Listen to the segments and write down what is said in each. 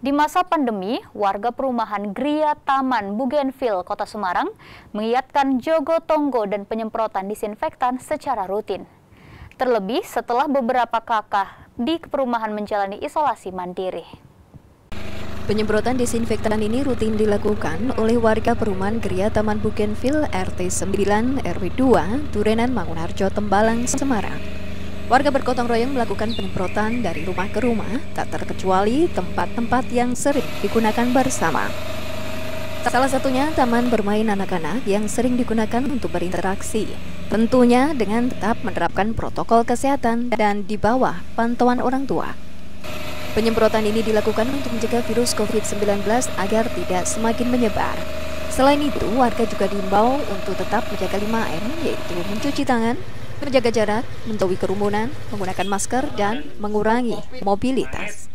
Di masa pandemi, warga perumahan Gria Taman Bougainville, Kota Semarang, mengiatkan jogo tonggo dan penyemprotan disinfektan secara rutin. Terlebih setelah beberapa kakak di perumahan menjalani isolasi mandiri. Penyemprotan disinfektan ini rutin dilakukan oleh warga perumahan Gria Taman Bougainville RT 9 RW 2 Turenan Mangunarjo Tembalang Semarang. Warga bergotong royong melakukan penyemprotan dari rumah ke rumah, tak terkecuali tempat-tempat yang sering digunakan bersama. Salah satunya taman bermain anak-anak yang sering digunakan untuk berinteraksi. Tentunya dengan tetap menerapkan protokol kesehatan dan di bawah pantauan orang tua. Penyemprotan ini dilakukan untuk mencegah virus COVID-19 agar tidak semakin menyebar. Selain itu, warga juga diimbau untuk tetap menjaga 5M, yaitu mencuci tangan, menjaga jarak, menjauhi kerumunan, menggunakan masker, dan mengurangi mobilitas.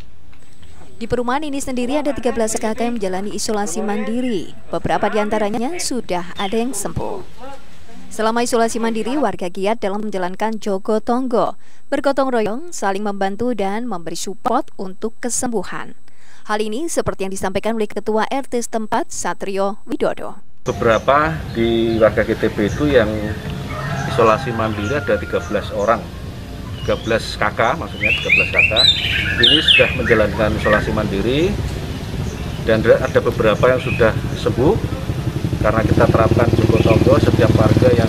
Di perumahan ini sendiri ada 13 kakak yang menjalani isolasi mandiri. Beberapa di antaranya sudah ada yang sembuh. Selama isolasi mandiri, warga giat dalam menjalankan jogo tonggo, bergotong royong, saling membantu dan memberi support untuk kesembuhan. Hal ini seperti yang disampaikan oleh Ketua RT setempat Satrio Widodo. Beberapa di warga GTB itu yang isolasi mandiri ada 13 orang. 13 kakak maksudnya 13 kakak. Ini sudah menjalankan isolasi mandiri dan ada beberapa yang sudah sembuh karena kita terapkan cukup tonggo. Setiap warga yang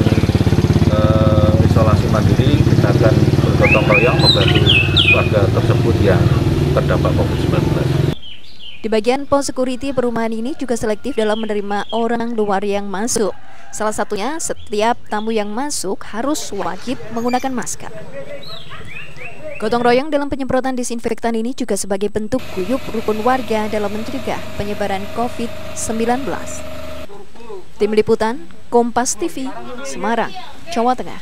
uh, isolasi mandiri kita akan bergotong royong membantu warga tersebut yang terdampak COVID-19 di bagian pos security perumahan ini juga selektif dalam menerima orang luar yang masuk. Salah satunya, setiap tamu yang masuk harus wajib menggunakan masker. Gotong royong dalam penyemprotan disinfektan ini juga sebagai bentuk guyup rukun warga dalam mencegah penyebaran COVID-19. Tim Liputan, Kompas TV, Semarang, Jawa Tengah.